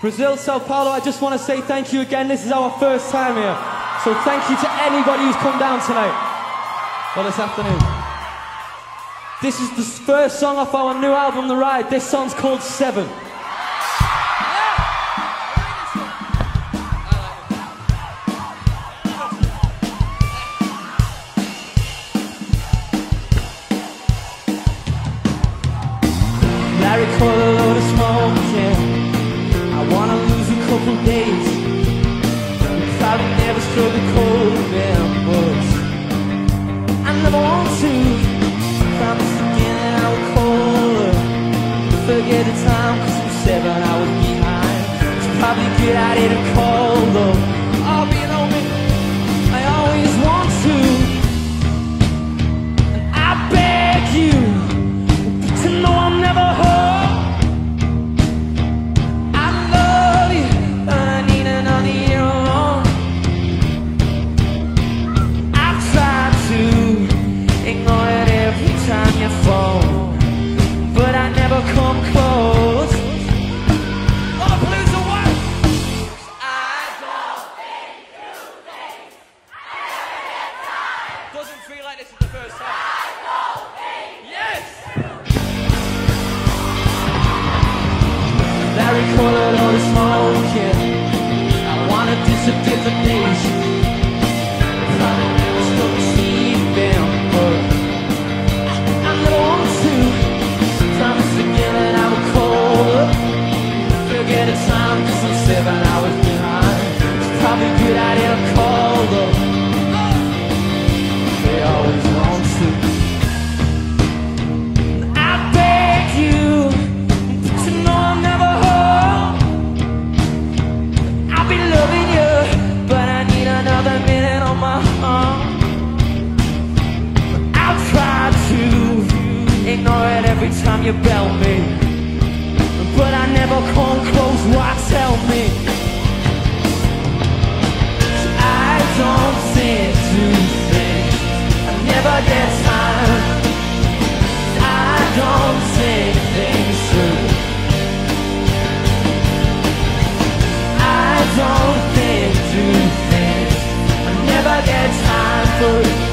Brazil, Sao Paulo, I just want to say thank you again. This is our first time here. So thank you to anybody who's come down tonight. Well, this afternoon. This is the first song off our new album, The Ride. This song's called Seven. Lose a couple days. Probably never struck a cold Colored all smoking. I wanna disappear time you bell me, but I never come close. Why tell me? I don't think to think. I never get time. I don't think things through. I don't think do things. I never get time for